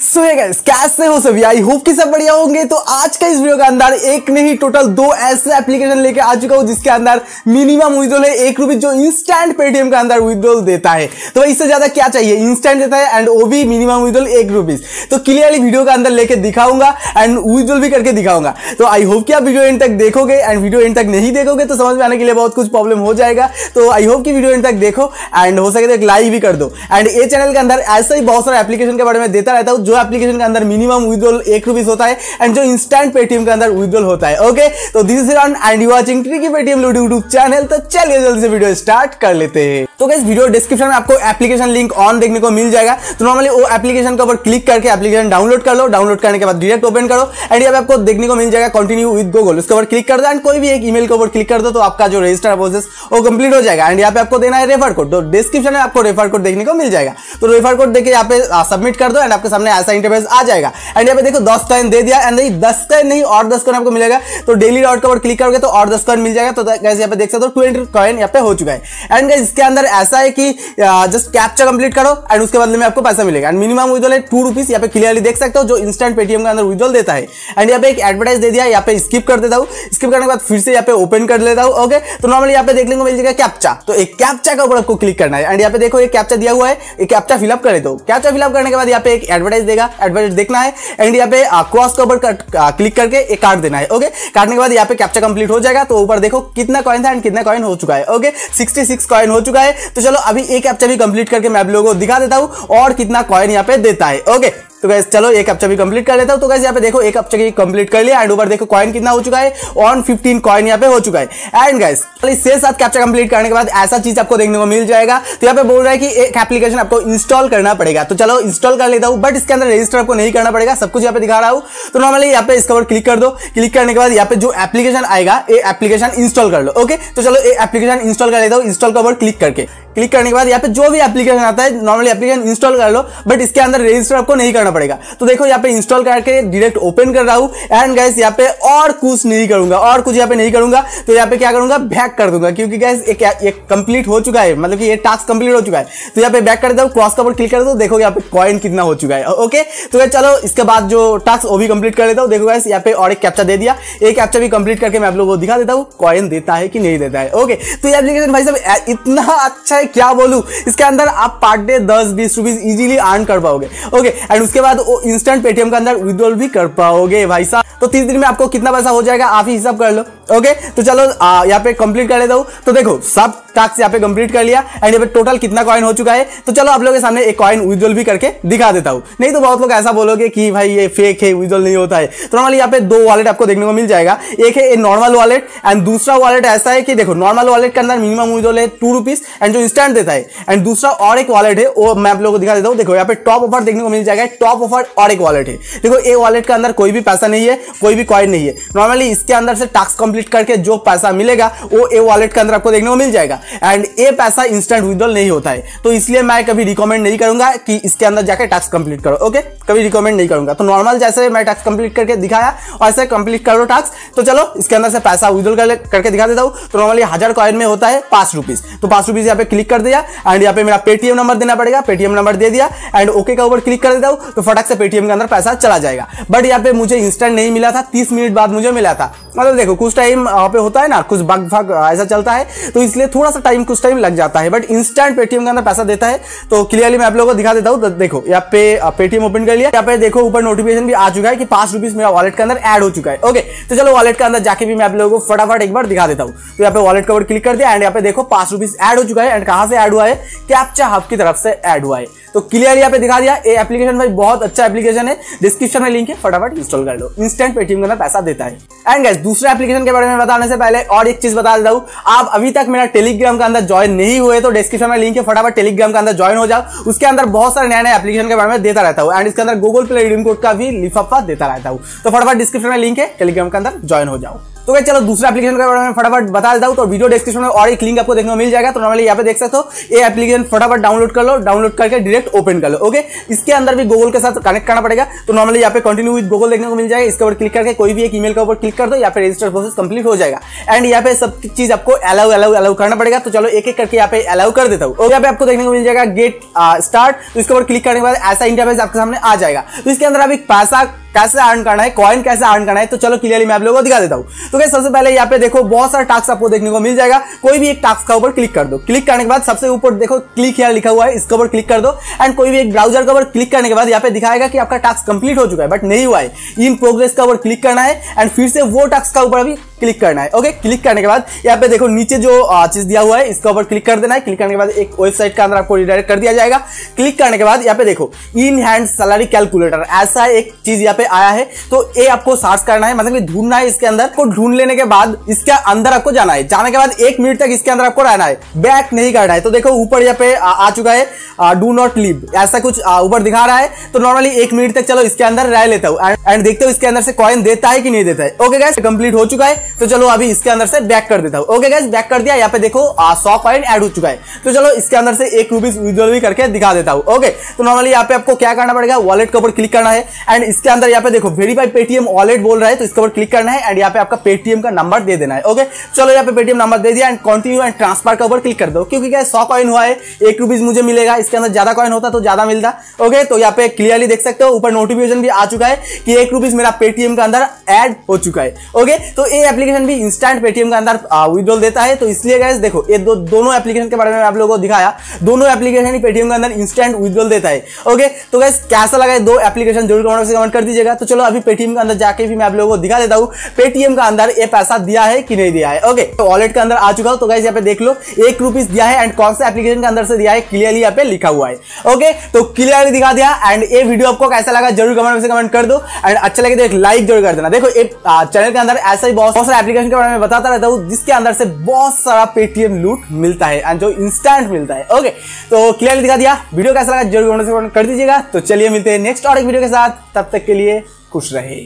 सो है गाइस कैसे हो सभी? आई होप कि सब बढ़िया होंगे। तो आज का इस वीडियो के अंदर एक नहीं टोटल दो ऐसे एप्लीकेशन लेके आ चुका हूँ, जिसके अंदर मिनिमम विड्रॉल है। एक रुपये जो इंस्टेंट पेटीएम के अंदर विड्रॉल देता है। तो इससे ज़्यादा क्या चाहिए? इंस्टेंट देता है एंड वो भी मिनिमम विड्रॉल एक रुपीज़ तो क्लियरली वीडियो के अंदर लेके दिखाऊँगा एंड विड्रॉल भी करके दिखाऊँगा। तो आई होप कि आप वीडियो एंड तक देखोगे एंड वीडियो एंड तक नहीं देखोगे तो समझ में आने के लिए बहुत कुछ प्रॉब्लम हो जाएगा। तो आई होप कि वीडियो एंड तक देखो एंड हो सके तो एक लाइक भी कर दो। एंड ये चैनल के अंदर ऐसा ही बहुत सारे एप्लीकेशन के बारे में देता रहता हूँ जो एप्लीकेशन के अंदर मिनिमम विड्रॉल एक रुपीस होता है एंड जो इंस्टेंट पेटीएम के अंदर विड्रॉल होता है ओके तो this is Ron and you watching tricky Paytm YouTube channel तो चलिए जल्दी से वीडियो स्टार्ट कर लेते हैं। तो गाइस वीडियो डिस्क्रिप्शन में आपको एप्लीकेशन लिंक ऑन देखने को मिल जाएगा। तो नॉर्मली वो एप्लीकेशन के ऊपर क्लिक करके एप्लीकेशन डाउनलोड कर लो। डाउनलोड करने के बाद डायरेक्ट ओपन करो एंड यहाँ आपको देखने को मिल जाएगा कंटिन्यू विद गूगल उसके ऊपर क्लिक कर दो एंड कोई भी एक ईमेल के ऊपर क्लिक कर दो तो आपका जो रजिस्टर प्रोसेस वो कंप्लीट हो जाएगा। एंड यहाँ पे आपको देना है रेफर कोड तो डिस्क्रिप्शन में आपको रेफर कोड देखने को मिल जाएगा। तो रेफर कोड देके यहाँ पे सबमिट कर दो एंड आपके सामने ऐसा इंटरफेस आ जाएगा एंड यहाँ पे देखो दस कॉइन दे दिया एंड नहीं दस कॉइन नहीं और दस कॉइन आपको मिलेगा तो डेली डॉट के ऊपर क्लिक करोगे तो और दस कॉइन मिल जाएगा तो गैस यहाँ पे देख सकते हो ट्वेंटी कॉइन यहाँ पे हो चुका है एंड गैस इसके अंदर ऐसा है कि जस्ट कैप्चा कंप्लीट करो एंड उसके बदले में आपको पैसा मिलेगा एंड मिनिमम विड्रॉल है टू रुपीज़ यहाँ पे क्लियरली देख सकते हो जो इंस्टेंट पेटीएम के अंदर विड्रॉल देता है एंड यहाँ पे एक एडवर्टाइज दे दिया यहाँ पे स्किप कर देता हूँ स्किप करने के बाद फिर से यहाँ पे ओपन कर लेता हूँ ओके तो नॉर्मली यहाँ पे देखने को मिल जाएगा कैप्चा तो एक कैप्चा के ऊपर आपको क्लिक करना है एंड यहाँ पे देखो एक कैप्चा दिया हुआ है एक कैप्चा फिलअप कर हूँ कैप्चा फिलअप करने के बाद यहाँ पे एक एडवर्टाइज देगा एडवर्टाइज देखना है एंड यहाँ पे क्रॉस के ऊपर क्लिक करके एक काट देना है ओके काटने के बाद यहाँ पे कैप्चा कंप्लीट हो जाएगा तो ऊपर देखो कितना कॉइन था एंड कितना कॉइन हो चुका है ओके 66 कॉइन हो चुका है तो चलो अभी एक कैप्चा भी कंप्लीट करके मैं आप लोगों को दिखा देता हूँ और कितना कॉइन यहाँ पे देता है ओके तो गैस चलो, एक कैप्चा भी कंप्लीट कर लेता हूँ। तो गैस यहाँ पे देखो, एक कैप्चा की कंप्लीट कर लिया। एंड ऊपर देखो कॉइन कितना हो चुका है। ऑन 15 कॉइन यहाँ पे हो चुका है। एंड गैस इससे साथ कैप्चा कंप्लीट करने के बाद ऐसा चीज़ आपको देखने को मिल जाएगा। तो यहाँ पे बोल रहा है कि एक एप्लीकेशन आपको इंस्टॉल करना पड़ेगा। तो चलो इंस्टॉल कर लेता हूँ बट इसके अंदर रजिस्टर आपको नहीं करना पड़ेगा। सब कुछ यहाँ पे दिखा रहा हूँ। तो नॉर्मली यहाँ पे इसके ऊपर क्लिक कर दो। क्लिक करने के बाद यहाँ पे जो एप्लीकेशन आएगा, ये एप्लीकेशन इंस्टॉल कर लो ओके तो चलो एप्लीकेशन इंस्टॉल कर लेता हूँ। इंस्टॉल के ऊपर क्लिक करके। क्लिक करने के बाद यहाँ पे जो भी एप्लीकेशन आता है नॉर्मली एप्लीकेशन इंस्टॉल कर लो बट इसके अंदर रजिस्टर आपको नहीं करना पड़ेगा। तो देखो यहाँ पे इंस्टॉल करके डायरेक्ट ओपन कर रहा हूँ एंड गैस यहाँ पे और कुछ नहीं करूँगा और कुछ यहाँ पे नहीं करूँगा तो यहाँ पे क्या करूँगा? बैक कर दूँगा क्योंकि गैस एक, एक कंप्लीट हो चुका है मतलब कि ये टास्क कंप्लीट हो चुका है। तो यहाँ पे बैक कर हूँ क्रॉस का क्लिक कर दो देखो यहाँ पे कॉइन कितना हो चुका है ओके तो चलो इसके बाद जो टास्क वो भी कंप्लीट कर लेता हूँ। देखो गैस यहाँ पे और एक कैप्चा दे दिया। एक कैप्चा भी कंप्लीट करके मैं आप लोगों को दिखा देता हूँ कॉइन देता है कि नहीं देता है ओके तो ये एप्लीकेशन भाई साहब इतना अच्छा है, क्या बोलू? इसके अंदर आप पर डे दस, बीस रुपीज़ इजिली अर्न कर पाओगे। ओके एंड उसके बाद वो इंस्टेंट पेटीएम के अंदर विद्रॉल भी कर पाओगे भाई साहब। तो तीस दिन में आपको कितना पैसा हो जाएगा, आप ही हिसाब कर लो। ओके तो चलो यहाँ पे कंप्लीट कर लेता हूँ। तो देखो, सब टास्क यहाँ पे कंप्लीट कर लिया एंड यहाँ पे टोटल कितना कॉइन हो चुका है। तो चलो, आप लोगों के सामने एक कॉइन विड्रॉल भी करके दिखा देता हूँ। नहीं तो बहुत लोग ऐसा बोलोगे कि भाई ये फेक है विड्रॉल नहीं होता है। तो नॉर्मली यहाँ पे दो वॉलेट आपको देखने को मिल जाएगा। एक है नॉर्मल वॉलेट एंड दूसरा वॉलेट ऐसा है कि देखो नॉर्मल वॉलेट के अंदर मिनिमम विड्रॉल है टू रुपीज़ एंड जो इंस्टेंट देता है। एंड दूसरा और एक वॉलेट है, वो मैं आप लोगों को दिखा देता हूँ। देखो, यहाँ पे टॉप ऑफ़र देखने को मिल जाएगा टॉप ऑफ़र और एक वॉलेट है। देखो ए वॉलेट के अंदर कोई भी पैसा नहीं है, कोई भी कॉइन नहीं है। नॉर्मली इसके अंदर से टास्क कंप्लीट करके जो पैसा मिलेगा वो ए वॉलेट के अंदर आपको देखने को मिल जाएगा। एंड ए पैसा इंस्टेंट विड्रॉल नहीं होता है। तो इसलिए मैं कभी रिकमेंड नहीं करूँगा कि इसके अंदर जाकर टास्क कंप्लीट करो ओके कभी रिकमेंड नहीं करूँगा। तो नॉर्मल जैसे मैं टास्क कंप्लीट करके दिखाया वैसे कंप्लीट करो टास्क तो चलो इसके अंदर से पैसा विड्रॉल कर, करके दिखा देता हूँ। तो नॉर्मली हज़ार कॉइन में होता है पाँच रुपीज़ तो पाँच रुपीज़ यहाँ पे क्लिक कर दिया। एंड यहाँ पे मेरा पेटीएम नंबर देना पड़ेगा। पेटीएम नंबर दे दिया। एंड ओके का ऊपर क्लिक कर देता हूँ। तो फटक से पेटीएम के अंदर पैसा चला जाएगा। बट यहाँ पे मुझे इंस्टेंट नहीं मिला था। तीस मिनट बाद मुझे मिला था। मतलब देखो कुछ टाइम पे होता है ना, कुछ बग भग ऐसा चलता है तो इसलिए थोड़ा सा टाइम कुछ टाइम लग जाता है बट इंस्टेंट पेटीएम के अंदर पैसा देता है तो क्लियरली मैं आप लोगों को दिखा देता हूँ, देखो, यहाँ पे पेटीएम ओपन कर लिया, यहाँ पे देखो ऊपर नोटिफिकेशन भी आ चुका है कि पाँच रुपीज़ मेरा वॉलेट के अंदर एड हो चुका है ओके तो चलो वॉलेट के अंदर जाके भी मैं आप लोगों को फटाफट एक बार दिखा देता हूँ तो यहाँ पे वॉलेट का क्लिक कर दिया एंड यहाँ पे देखो पाँच रुपीज़ एड हो चुका है एंड कहाँ से एड हुआ है? कैप्चा हब की तरफ़ से एड हुआ है तो क्लियर यहाँ पे दिखा दिया, ये एप्लीकेशन भाई बहुत अच्छा एप्लीकेशन है डिस्क्रिप्शन में लिंक है, फटाफट इंस्टॉल कर लो इंस्टेंट पेटीएम के अंदर पैसा देता है एंड गैस दूसरा एप्लीकेशन के बारे में बताने से पहले और एक चीज़ बता देता हूँ। आप अभी तक मेरा टेलीग्राम के अंदर ज्वाइन नहीं हुए तो डिस्क्रिप्शन में लिंक है, फटाफट टेलीग्राम के अंदर ज्वाइन हो जाओ। उसके अंदर बहुत सारे नया नए एप्लीकेशन के बारे में देता रहता हूँ। एंड इसके अंदर गूगल प्ले रिडीम कोड का भी लिफाफा देता रहता हूँ। तो फटाफट डिस्क्रिप्शन में लिंक है टेलीग्राम के अंदर ज्वाइन हो जाओ। तो क्या चलो दूसरा एप्लीकेशन के बारे में फटाफट बता देता हूँ। तो वीडियो डिस्क्रिप्शन में और एक लिंक आपको देखने को मिल जाएगा। तो नॉर्मली यहाँ पे देख सकते हो, ये एप्लीकेशन फटाफट डाउनलोड कर लो डाउनलोड करके डायरेक्ट ओपन कर लो ओके इसके अंदर भी गूगल के साथ कनेक्ट करना पड़ेगा। तो नॉर्मली यहाँ पे कंटिन्यू विद गूगल देखने को मिल जाएगा। इसके ऊपर क्लिक करके कोई भी एक ईमेल के ऊपर क्लिक कर दो या फिर रजिस्टर प्रोसेस कंप्लीट हो जाएगा। एंड यहाँ पे सब चीज़ आपको अलाउ अलाउ अलाउ करना पड़ेगा। तो चलो एक एक करके यहाँ पे अलाउ कर देता हूँ। और यहाँ पे आपको देखने को मिल जाएगा गेट स्टार्ट तो इसके ऊपर क्लिक करने के बाद ऐसा इंटरफेस आपके सामने आ जाएगा। तो इसके अंदर अभी पैसा कैसे अर्न करना है कॉइन कैसे अर्न करना है तो चलो क्लियरली मैं आप लोगों को दिखा देता हूँ। तो क्या सबसे पहले यहाँ पे देखो, बहुत सारा टास्क आपको देखने को मिल जाएगा। कोई भी एक टास्क का ऊपर क्लिक कर दो। क्लिक करने के बाद सबसे ऊपर देखो क्लिक यहाँ लिखा हुआ है, इसके ऊपर क्लिक कर दो। एंड कोई भी एक ब्राउज़र का ऊपर क्लिक करने के बाद यहाँ पे दिखाएगा कि आपका टास्क कंप्लीट हो चुका है बट नहीं हुआ है। इन प्रोग्रेस का ऊपर क्लिक करना है एंड फिर से वो टास्क का ऊपर अभी क्लिक करना है। ओके क्लिक करने के बाद यहाँ पे देखो नीचे जो चीज़ दिया हुआ है इसके ऊपर क्लिक कर देना है। क्लिक करने के बाद एक वेबसाइट का अंदर आपको रिडायरेक्ट कर दिया जाएगा। क्लिक करने के बाद यहाँ पे देखो इन हैंड सैलरी कैलकुलेटर ऐसा एक चीज़ यहाँ पे आया है। तो ये आपको सर्च करना है मतलब ढूंढना है इसके अंदर। को ढूंढ लेने के बाद इसके अंदर आपको जाना है। जाने के बाद एक मिनट तक इसके अंदर आपको रहना है। बैक नहीं करना है। तो देखो ऊपर यहाँ पे आ, चुका है डू नॉट लिव ऐसा कुछ ऊपर दिखा रहा है। तो नॉर्मली एक मिनट तक चलो इसके अंदर रह लेता हूँ। एंड देखते हो इसके अंदर से कॉइन देता है कि नहीं देता है। ओके गैस कंप्लीट हो चुका है। तो चलो अभी इसके अंदर से बैक कर देता हूँ। ओके गैस बैक कर दिया, यहाँ पे देखो सौ कॉइन एड हो चुका है। तो चलो इसके अंदर से एक रुपीज़ विजुअल भी करके दिखा देता हूँ। ओके तो नॉर्मली यहाँ पे आपको क्या करना पड़ेगा? वॉलेट के ऊपर क्लिक करना है। एंड इसके अंदर यहाँ पे देखो वेरीफाई पेटीएम वॉलेट बोल रहा है तो इसके ऊपर क्लिक करना है। एंड यहाँ पे आपका पेटीएम का नंबर दे देना है। ओके चलो यहाँ पे पेटीएम नंबर दे दिया। एंड कंटिन्यू एंड ट्रांसफ़र के ऊपर क्लिक कर दो। क्योंकि क्या सौ कॉइन हुआ है, एक रुपीज़ मुझे मिलेगा। इसके अंदर ज़्यादा कॉइन होता तो ज़्यादा मिलता। ओके तो यहाँ पे क्लियरली देख सकते हो, ऊपर नोटिफिकेशन भी आ चुका है कि एक रुपीज़ मेरा पेटीएम का अंदर एड हो चुका है। ओके तो ये एप्लीकेशन भी इंस्टेंट पेटीएम का अंदर विड्रॉल देता है। तो इसलिए गैस देखो ये दो, दोनों एप्लीकेशन के बारे में आप लोगों को दिखाया। दोनों एप्लीकेशन ही पेटीएम के अंदर इंस्टेंट विड्रॉल देता है। ओके तो गैस कैसा लगा दो एप्लीकेशन ज़रूर कमेंट से कमेंट कर दीजिएगा। तो चलो अभी पेटीएम के अंदर जाके भी मैं आप लोगों को दिखा देता हूँ पेटीएम का अंदर ये पैसा दिया है कि नहीं दिया है। ओके तो वॉलेट के अंदर आ चुका हूँ। तो गैस यहाँ पे देख लो एक रुपीज़ दिया है एंड कौन सा एप्लीकेशन के अंदर से दिया है? क्लियरली यहाँ पे लिखा हुआ है। ओके तो क्लियरली दिखा दिया एंड ये वीडियो आपको कैसा लगा? ज़रूर कमेंट में कमेंट कर दो। एंड अच्छा लगे तो एक लाइक ज़रूर कर देना। देखो चैनल के अंदर ऐसा ही बहुत सारा एप्लीकेशन के बारे में बताता रहता हूँ, जिसके अंदर से बहुत सारा पेटीएम लूट मिलता है एंड जो इंस्टेंट मिलता है। ओके तो क्लियरली दिखा दिया। वीडियो कैसा लगा ज़रूर कर दीजिएगा। तो चलिए मिलते हैं नेक्स्ट और एक वीडियो के साथ। तब तक के लिए खुश रहे।